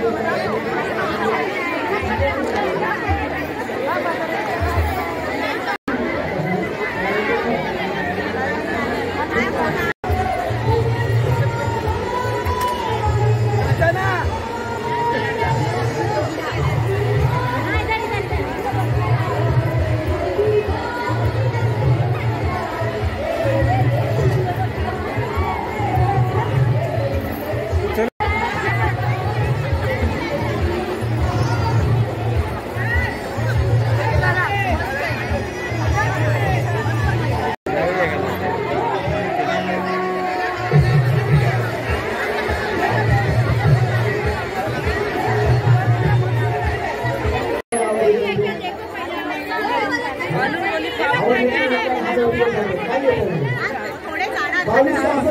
¿Qué? नाही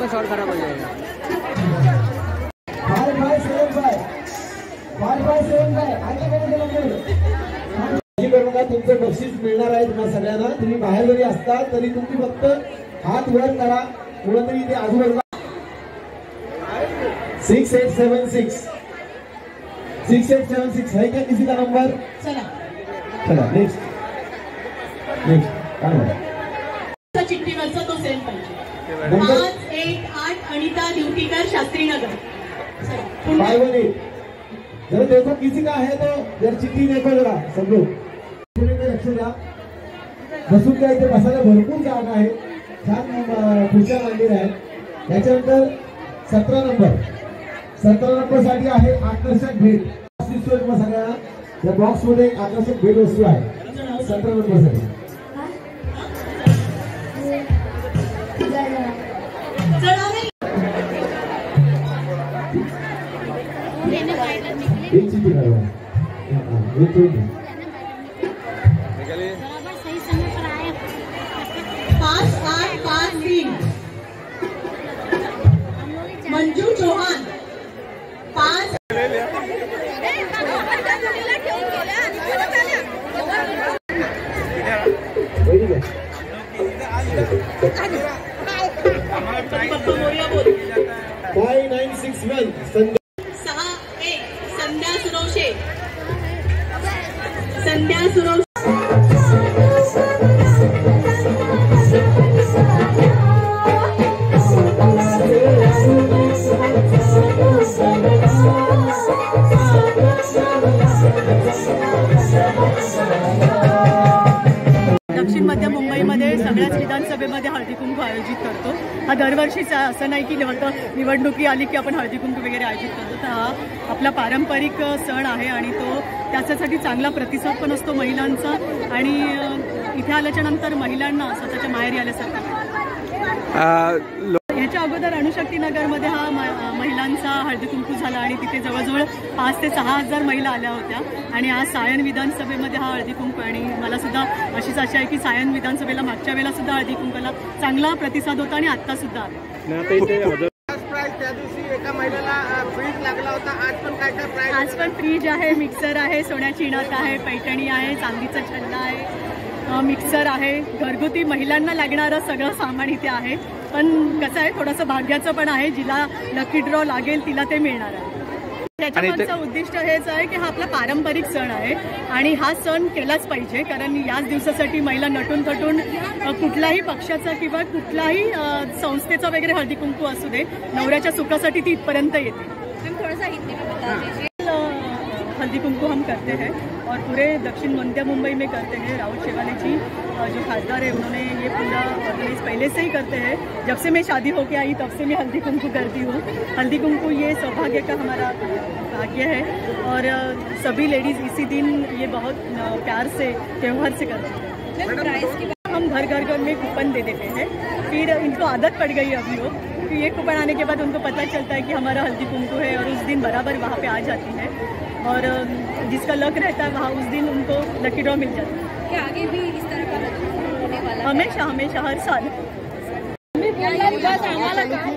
आपका शॉट खराब हो जाएगा तुमचं बक्षीस मिळणार आहे तुम्हाला सगळ्यांना. तुम्ही बाहेर जरी असता तरी तुम्ही फक्त हात वर करा. कुठंतरी इथे आजूबाजूला six eight seven six six eight seven six है क्या किसी का नंबर चला. चला नेक्स्ट नेक्स्ट काय म्हणा? चा चिठ्ठीवरचा तो सेंड पाहिजे नंबर पाच एक आठ अनिता दिवटीकर शास्त्रीनगर. चला, पुन्हा फाइव वन एट जरा देखो किसी का है तो जरा चिठ्ठी देखो जरा सब लोग लक्ष द्या. बसून द्या इथे बसायला भरपूर जागा आहे. छान खुर्च्या मंदिर आहे त्याच्यानंतर सतरा नंबर. सतरा नंबरसाठी आहे आकर्षक भेट. दिसतोय तुम्हाला सगळ्यांना. या बॉक्समध्ये एक आकर्षक भेट वस्तू आहे. सतरा नंबरसाठी एक चिठ्ठी काढवा हा, एक ठेवून घ्या. निकलिए पाच आठ पाच तीन। मंजू चौहान पाच। वहिनी घ्या. पप्पा मोर्या बोल five nine six one संध्या सुरवशे मध्य मुंबईमध्ये सगळ्याच विधानसभेमध्ये हळदी कुंकू आयोजित करतो हा दरवर्षीचा. असं नाही की फक्त निवडणुकी आली की आपण हळदी कुंकू वगैरे आयोजित करतो तर हा आपला पारंपरिक सण आहे आणि तो त्याच्यासाठी चांगला प्रतिसाद पण असतो महिलांचा आणि इथे आल्याच्यानंतर महिलांना स्वतःच्या माहेरी आल्यासारखं. ह्याच्या अगोदर अणुशक्ती नगरमध्ये हा हळदी कुंकू झाला आणि तिथे जवळजवळ पाच ते सहा हजार महिला आल्या होत्या. आणि आज सायन विधानसभेमध्ये हा हळदी कुंकू आणि मला सुद्धा अशीच आशा आहे की सायन विधानसभेला मागच्या वेळेला सुद्धा हळदी कुंकूला चांगला प्रतिसाद होता आणि आत्ता सुद्धा आला प्राइस त्या दिवशी एका महिलेला फ्रीज लागला होता. आज पण काय काय प्राइस आज पण फ्रीज आहे मिक्सर आहे सोन्याची नथ आहे पैठणी आहे चांदीचा छल्ला आहे मिक्सर आहे. घरगुती महिलांना लागणारं सगळं सामान इथे आहे. पण कसं आहे थोडंसं भाग्याचं पण आहे. जिला लकी ड्रॉ लागेल तिला ते मिळणार आहे. त्याच्या मागचं उद्दिष्ट हेच आहे की हा आपला पारंपरिक सण आहे आणि हा सण केलाच पाहिजे कारण याच दिवसासाठी महिला नटून थटून अ, कुठल्याही पक्षाचा किंवा कुठल्याही अ, संस्थेचा वगैरे हळदी कुंकू असू दे नवऱ्याच्या सुखासाठी ती इथपर्यंत येते. हिंदी हल्दी कुमकुम हम करते हैं और पूरे दक्षिण मध्य मुंबई में करते हैं। राहुल शेवाले जी जो खासदार है उन्होंने ये पूरा ऑर्गेनाइज पहले से ही करते हैं। जब से मैं शादी होके आई तब से मैं हल्दी कुमकु करती हूँ। हल्दी कुमकु ये सौभाग्य का हमारा भाग्य है और सभी लेडीज़ इसी दिन ये बहुत प्यार से त्यौहार से करती हैं। हम घर घर घर में कूपन दे देते हैं। फिर इनको आदत पड़ गई अभी वो। ये कूपन आने के बाद उनको पता चलता है कि हमारा हल्दी कुमकु है और उस दिन बराबर वहाँ पे आ जाती है। और अम, जिसका लक रहता है वहाँ उस दिन उनको लकी ड्रॉ मिल जाता है। क्या आगे भी इस तरह का होने वाला है? हमेशा हमेशा हर साल। क्या ये बस आम्हाला काय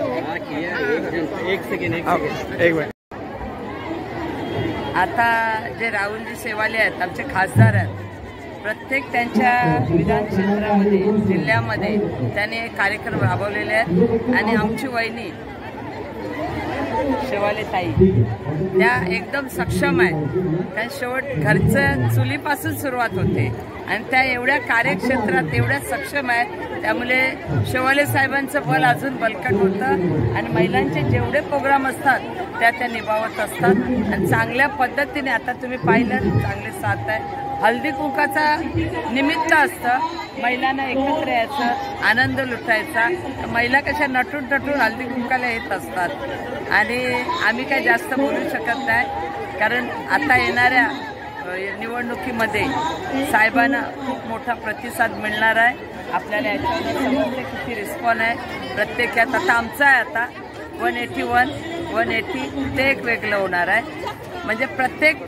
एक सेकंड एक सेकंड एक मिनिट आता जे राहुलजी शेवाले आहेत आमचे खासदार आहेत प्रत्येक त्यांच्या विधान क्षेत्रामध्ये जिल्ह्यामध्ये त्यांनी एक कार्यक्रम राबवलेले आहेत. आणि आमची वहिनी शेवाले ताई. त्या एकदम सक्षम आहेत. त्या शेवट घरचं चुलीपासून सुरुवात होते. आणि त्या एवढ्या कार्यक्षेत्रात एवढ्या सक्षम आहेत. त्यामुळे शेवाले साहेबांचं बल अजून बलकट होतं. आणि महिलांचे जेवढे प्रोग्राम असतात त्या त्या निभावत असतात. आणि चांगल्या पद्धतीने आता तुम्ही पाहिलं चांगले साथ आहे. हल्दी कुंकाचा निमित्त असतं. महिलांना एकत्र यायचं आनंद लुटायचा. तर महिला कशा नटून नटून हल्दी कुंकाला येत असतात. आणि आम्ही काय जास्त बोलू शकत नाही. कारण आता येणाऱ्या निवडणुकीमध्ये साहेबांना खूप मोठा प्रतिसाद मिळणार आहे. आपल्याला याच्यावर किती रिस्पॉन्स आहे. प्रत्येक यात आता आमचं आहे आता. One eighty one one eighty ते एक वेगळं होणार आहे. म्हणजे प्रत्येक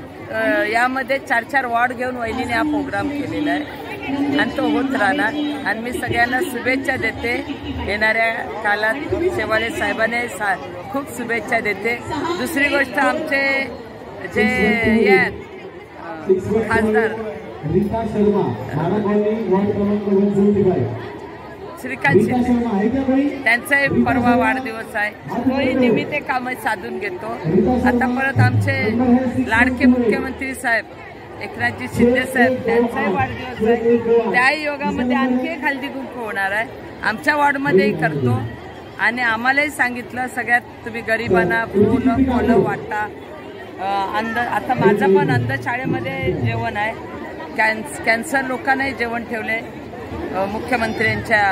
यामध्ये चार चार वॉर्ड घेऊन वहिनीने हा प्रोग्राम केलेला आहे. आणि तो होत राहणार. आणि मी सगळ्यांना शुभेच्छा देते. येणाऱ्या कालात शेवाळे साहेबाने सा खूप शुभेच्छा देते. दुसरी गोष्ट आमचे जे हे खासदार. श्रीकांत शिंदे आहे त्यांचाही परवा वाढदिवस आहे. तोही निमित्त काम साधून घेतो. आता परत आमचे लाडके मुख्यमंत्री साहेब एकनाथजी शिंदे साहेब त्यांचाही वाढदिवस आहे. त्याही योगामध्ये आणखी एक हल्दी कुंकू होणार आहे. आमच्या वॉर्डमध्येही करतो. आणि आम्हालाही सांगितलं सगळ्यात तुम्ही गरिबांना फुलं फळं वाटा. अंध आता माझं पण अंधशाळेमध्ये जेवण आहे. कॅन्स कॅन्सर लोकांनाही जेवण ठेवले अ, मुख्यमंत्र्यांच्या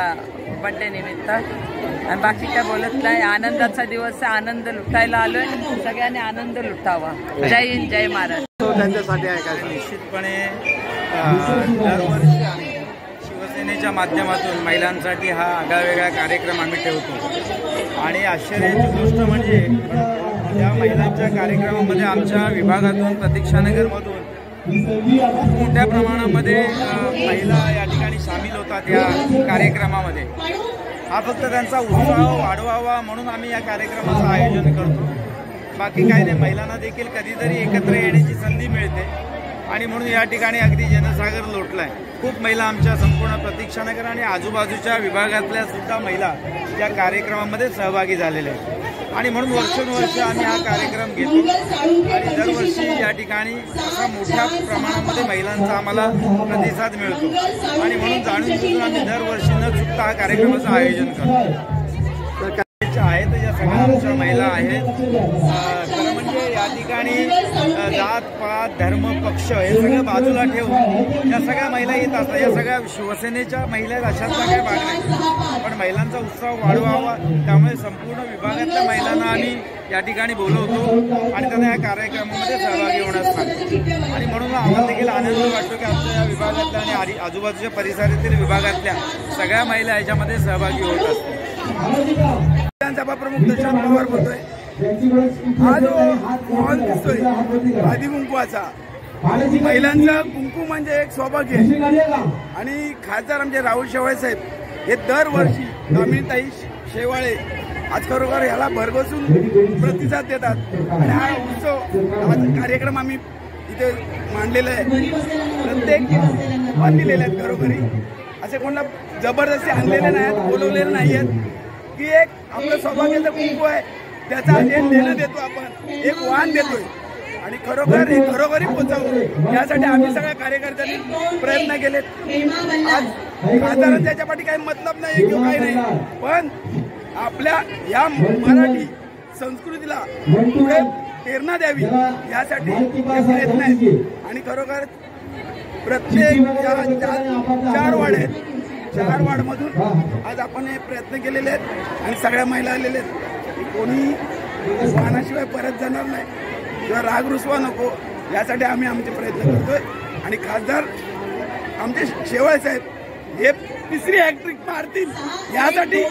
बड्डे निमित्त. आणि बाकी काय बोलत नाही. आनंदाचा दिवस आहे. आनंद लुटायला आलोय. सगळ्यांनी आनंद लुटावा. जय हिंद जय महाराष्ट्र. त्यांच्यासाठी आहे काय निश्चितपणे अं, दरवर्षी आम्ही शिवसेनेच्या माध्यमातून महिलांसाठी हा आगळावेगळा कार्यक्रम आम्ही ठेवतो. आणि आश्चर्याची गोष्ट म्हणजे या महिलांच्या कार्यक्रमामध्ये आमच्या विभागातून प्रतीक्षानगरमधून खूप मोठ्या प्रमाणामध्ये महिला या ठिकाणी सामील होतात या कार्यक्रमामध्ये. हा फक्त त्यांचा उत्साह वाढवावा म्हणून आम्ही या कार्यक्रमाचं आयोजन करतो. बाकी काही नाही महिलांना देखील कधीतरी एकत्र येण्याची संधी मिळते. आणि म्हणून या ठिकाणी अगदी जनसागर लोटलाय. खूप महिला आमच्या संपूर्ण प्रतीक्षानगर आणि आजूबाजूच्या विभागातल्या सुद्धा महिला या कार्यक्रमामध्ये सहभागी झालेल्या आहेत. आणि म्हणून वर्षानुवर्ष आम्ही हा कार्यक्रम घेतो. आणि दरवर्षी या ठिकाणी असा मोठ्या प्रमाणामध्ये महिलांचा आम्हाला प्रतिसाद मिळतो. आणि म्हणून जाणून घेतो आम्ही दरवर्षी न चुकता हा कार्यक्रमाचं आयोजन करतो. तर आहेत या सगळ्या आमच्या महिला आहेत. खरं म्हणजे या ठिकाणी जात पात धर्म पक्ष हे सगळं बाजूला ठेवून या सगळ्या महिला येत असतात. या सगळ्या शिवसेनेच्या महिला अशा अशातला काही भाग नाही पण महिलांचा उत्साह वाढवावा त्यामुळे संपूर्ण विभागातल्या महिलांना आम्ही या ठिकाणी बोलवतो आणि त्यांना या कार्यक्रमामध्ये सहभागी होण्यास सांगतो. आणि म्हणून आम्हाला देखील आनंद वाटतो की आमच्या या विभागातल्या आणि आधी आजूबाजूच्या परिसरातील विभागातल्या सगळ्या महिला याच्यामध्ये सहभागी होत असतात. विधानसभा प्रमुख दशरथ पवार बोलतोय. हा जो मॉल दिसतोय आधी कुंकुवाचा. महिलांचा कुंकू म्हणजे एक सौभाग्य. आहे आणि खासदार आमचे राहुल शेवाळे साहेब हे दरवर्षी दामिनीताई शेवाळे आज खरोखर याला भरघोसून प्रतिसाद देतात. आणि हा उत्सव हा कार्यक्रम आम्ही इथे मांडलेला आहे. प्रत्येक पण दिलेले आहेत घरोघरी. असे कोणाला जबरदस्ती आणलेले नाही आहेत बोलवलेले नाही आहेत की एक आपलं सौभाग्याचं कुंकू आहे. त्याचा एक देणं देतो आपण. एक वाहन देतोय. आणि खरोखर हे घरोघरी पोचावं. यासाठी आम्ही सगळ्या कार्यकर्त्यांनी प्रयत्न केलेत. आज खासदारांच्या त्याच्यापाठी काही मतलब नाही किंवा काही नाही. पण आपल्या या मराठी संस्कृतीला पुढे प्रेरणा द्यावी यासाठी प्रयत्न आहेत आणि खरोखर प्रत्येक चार वाड आहेत चार वाडमधून आज आपण हे प्रयत्न केलेले आहेत आणि सगळ्या महिला आलेल्या आहेत. कोणी वाहनाशिवाय परत जाणार नाही. किंवा राग रुसवा नको. यासाठी आम्ही आमचे प्रयत्न करतोय. आणि खासदार आमचे शेवाळे साहेब हे तिसरी हॅट्रिक मारतील. यासाठी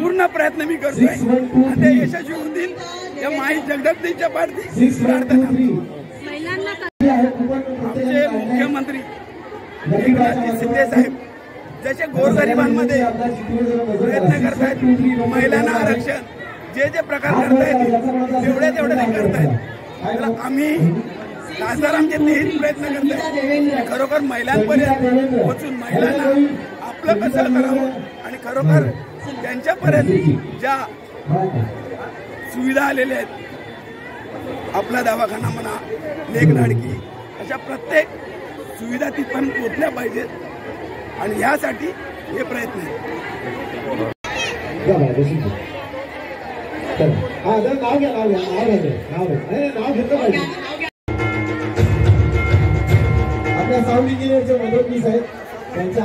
पूर्ण प्रयत्न मी करतोय. आणि ते यशस्वी होतील या माई वन टू प्रार्थना आमचे. मुख्यमंत्री एकनाथजी शिंदे साहेब जसे गोरगरिबांमध्ये प्रयत्न करतायत महिलांना आरक्षण. जे जे प्रकार करतायत तेवढे तेवढे ते करतायत. तर आम्ही खासदार आमचे तेच प्रयत्न करतायत. खरोखर महिलांपर्यंत पोहोचून महिलांना आपलं कसं करावं आणि खरोखर त्यांच्यापर्यंत ज्या सुविधा आलेल्या आहेत आपला दवाखाना म्हणा लेख लाडकी अशा प्रत्येक सुविधा तिथपर्यंत पोहोचल्या पाहिजेत. आणि ह्यासाठी हे प्रयत्न आहेत. हा नाव घ्या नाव घ्या नाव घ्या नाव घ्या नाव घेतलं पाहिजे आपल्या साऊंड इंजिनियरचे मदतनीस आहेत त्यांच्या